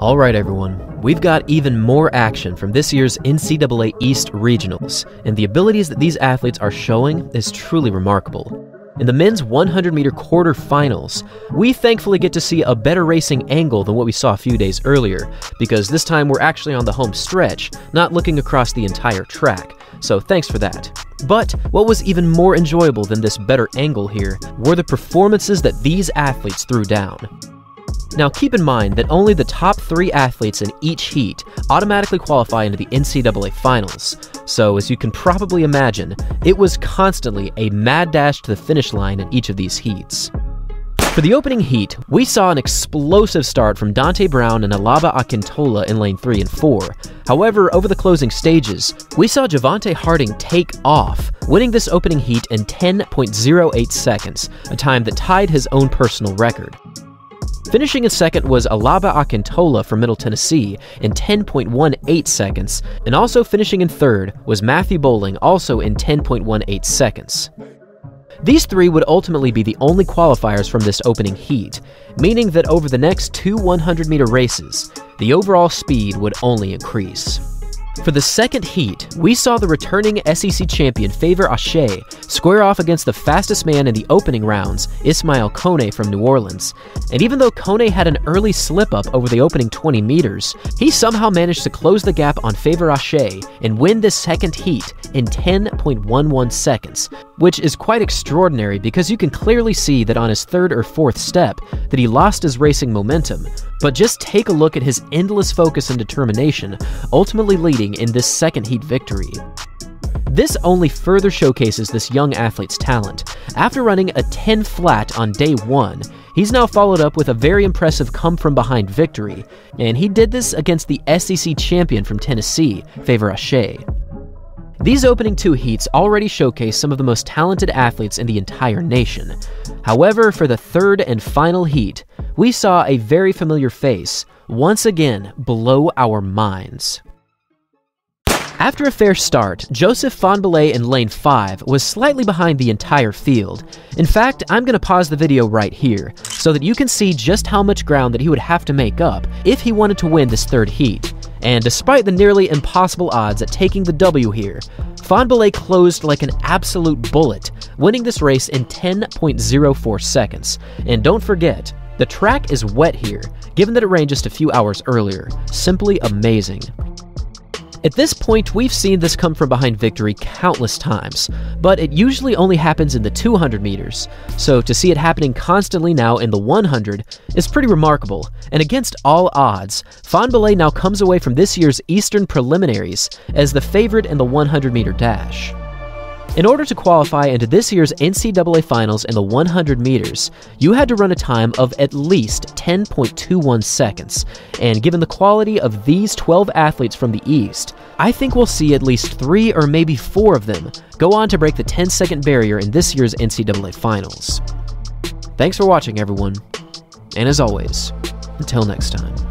Alright, everyone, we've got even more action from this year's NCAA East Regionals, and the abilities that these athletes are showing is truly remarkable. In the men's 100 meter quarterfinals, we thankfully get to see a better racing angle than what we saw a few days earlier, because this time we're actually on the home stretch, not looking across the entire track. So thanks for that. But what was even more enjoyable than this better angle here were the performances that these athletes threw down. Now, keep in mind that only the top three athletes in each heat automatically qualify into the NCAA finals, so as you can probably imagine, it was constantly a mad dash to the finish line in each of these heats. For the opening heat, we saw an explosive start from Dante Brown and Alaba Akintola in lane 3 and 4. However, over the closing stages, we saw Javonte Harding take off, winning this opening heat in 10.08 seconds, a time that tied his own personal record. Finishing in second was Alaba Akintola from Middle Tennessee in 10.18 seconds, and also finishing in third was Matthew Boling, also in 10.18 seconds. These three would ultimately be the only qualifiers from this opening heat, meaning that over the next two 100 meter races, the overall speed would only increase. For the second heat, we saw the returning SEC champion Favor Ashe square off against the fastest man in the opening rounds, Ismael Kone from New Orleans. And even though Kone had an early slip up over the opening 20 meters, he somehow managed to close the gap on Favor Ashe and win the second heat in 10.11 seconds, which is quite extraordinary because you can clearly see that on his third or fourth step that he lost his racing momentum. But just take a look at his endless focus and determination, ultimately leading in this second heat victory. This only further showcases this young athlete's talent. After running a 10 flat on day one, he's now followed up with a very impressive come from behind victory, and he did this against the SEC champion from Tennessee, Favor Ashe. These opening two heats already showcase some of the most talented athletes in the entire nation. However, for the third and final heat, we saw a very familiar face once again blow our minds. After a fair start, Joseph Fahnbulleh in lane 5 was slightly behind the entire field. In fact, I'm going to pause the video right here, so that you can see just how much ground that he would have to make up if he wanted to win this third heat. And despite the nearly impossible odds at taking the W here, Fahnbulleh closed like an absolute bullet, winning this race in 10.04 seconds. And don't forget, the track is wet here, given that it rained just a few hours earlier. Simply amazing. At this point, we've seen this come from behind victory countless times, but it usually only happens in the 200 meters, so to see it happening constantly now in the 100 is pretty remarkable, and against all odds, Fahnbulleh now comes away from this year's Eastern Preliminaries as the favorite in the 100 meter dash. In order to qualify into this year's NCAA Finals in the 100 meters, you had to run a time of at least 10.21 seconds. And given the quality of these 12 athletes from the East, I think we'll see at least three or maybe four of them go on to break the 10 second barrier in this year's NCAA Finals. Thanks for watching, everyone. And as always, until next time.